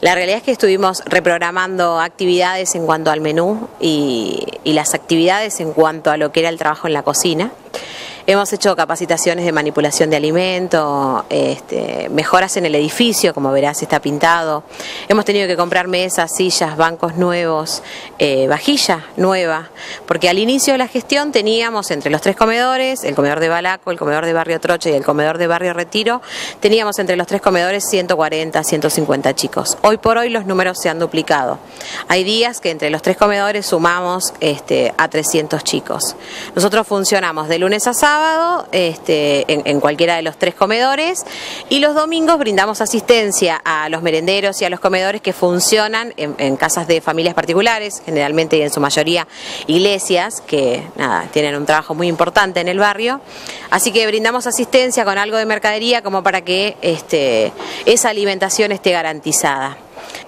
La realidad es que estuvimos reprogramando actividades en cuanto al menú y, y las actividades en cuanto a lo que era el trabajo en la cocina. Hemos hecho capacitaciones de manipulación de alimento, este, mejoras en el edificio, como verás está pintado. Hemos tenido que comprar mesas, sillas, bancos nuevos, eh, vajilla nueva, porque al inicio de la gestión teníamos entre los tres comedores, el comedor de Balaco, el comedor de Barrio Troche y el comedor de Barrio Retiro, teníamos entre los tres comedores 140, 150 chicos. Hoy por hoy los números se han duplicado. Hay días que entre los tres comedores sumamos este, a 300 chicos. Nosotros funcionamos de lunes a sábado, este, en, cualquiera de los tres comedores y los domingos brindamos asistencia a los merenderos y a los comedores que funcionan en, casas de familias particulares, generalmente y en su mayoría iglesias que nada, tienen un trabajo muy importante en el barrio. Así que brindamos asistencia con algo de mercadería como para que este, esa alimentación esté garantizada.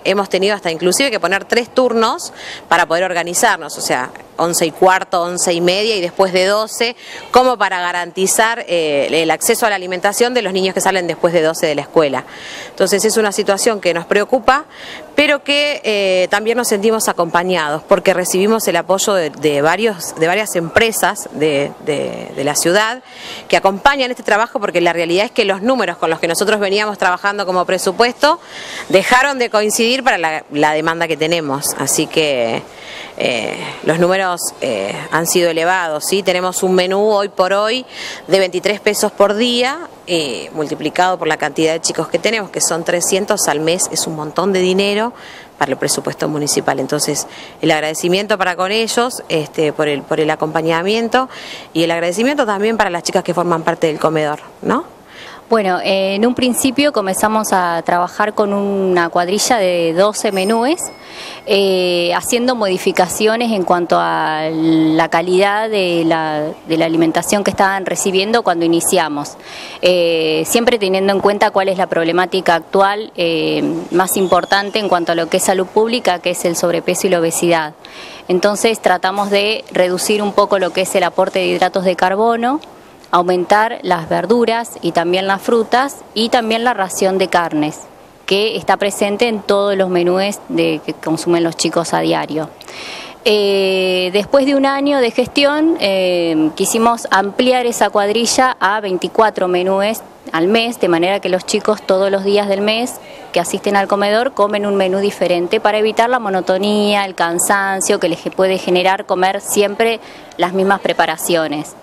Hemos tenido hasta inclusive que poner tres turnos para poder organizarnos, o sea, 11 y cuarto, 11 y media y después de 12, como para garantizar eh, el acceso a la alimentación de los niños que salen después de 12 de la escuela. Entonces es una situación que nos preocupa, pero que eh, también nos sentimos acompañados porque recibimos el apoyo de, varios, de varias empresas de, la ciudad que acompañan este trabajo porque la realidad es que los números con los que nosotros veníamos trabajando como presupuesto dejaron de coincidir para la demanda que tenemos. Así que eh, los números eh, han sido elevados. ¿sí? Tenemos un menú hoy por hoy de 23 pesos por día, eh, multiplicado por la cantidad de chicos que tenemos, que son 300 al mes, es un montón de dinero para el presupuesto municipal. Entonces, el agradecimiento para con ellos este, por, el, por el acompañamiento y el agradecimiento también para las chicas que forman parte del comedor, ¿no? Bueno, en un principio comenzamos a trabajar con una cuadrilla de 12 menúes, eh, haciendo modificaciones en cuanto a la calidad de la, alimentación que estaban recibiendo cuando iniciamos, eh, siempre teniendo en cuenta cuál es la problemática actual eh, más importante en cuanto a lo que es salud pública, que es el sobrepeso y la obesidad. Entonces tratamos de reducir un poco lo que es el aporte de hidratos de carbono, aumentar las verduras y también las frutas y también la ración de carnes que está presente en todos los menúes de, que consumen los chicos a diario. Eh, después de un año de gestión eh, quisimos ampliar esa cuadrilla a 24 menúes al mes, de manera que los chicos todos los días del mes que asisten al comedor comen un menú diferente para evitar la monotonía, el cansancio que les puede generar comer siempre las mismas preparaciones.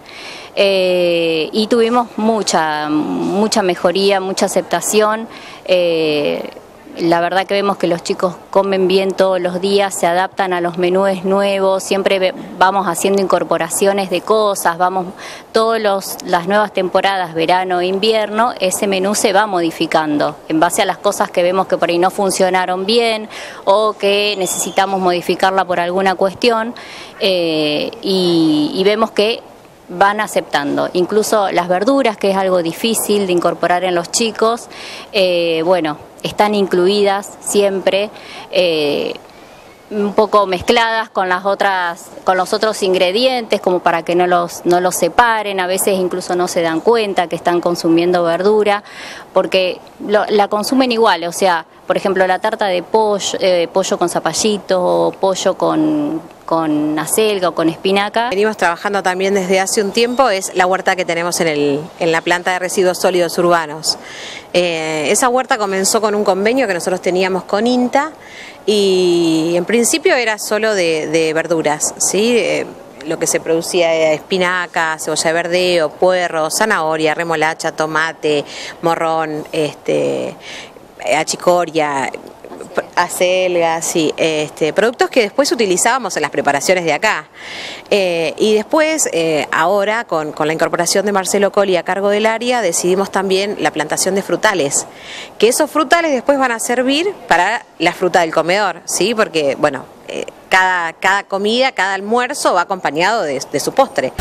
Eh, y tuvimos mucha, mucha mejoría, mucha aceptación. Eh, la verdad que vemos que los chicos comen bien todos los días, se adaptan a los menúes nuevos, siempre vamos haciendo incorporaciones de cosas, vamos todas las nuevas temporadas, verano e invierno, ese menú se va modificando en base a las cosas que vemos que por ahí no funcionaron bien o que necesitamos modificarla por alguna cuestión eh, y vemos que van aceptando. Incluso las verduras, que es algo difícil de incorporar en los chicos, eh, bueno, están incluidas siempre. Eh, un poco mezcladas con las otras con los otros ingredientes como para que no los no los separen a veces incluso no se dan cuenta que están consumiendo verdura porque la consumen igual o sea por ejemplo la tarta de pollo eh, pollo con zapallito pollo con con acelga o con espinaca. Venimos trabajando también desde hace un tiempo, es la huerta que tenemos en, el, en la planta de residuos sólidos urbanos. Eh, esa huerta comenzó con un convenio que nosotros teníamos con INTA y en principio era solo de, verduras, ¿sí? Eh, lo que se producía era espinaca, cebolla verde, o puerro, zanahoria, remolacha, tomate, morrón, este, achicoria, acelgas, y este, productos que después utilizábamos en las preparaciones de acá. Eh, y después, eh, ahora, con, la incorporación de Marcelo Colli a cargo del área, decidimos también la plantación de frutales, que esos frutales después van a servir para la fruta del comedor, ¿sí? Porque, bueno, eh, cada, cada comida, cada almuerzo va acompañado de su postre.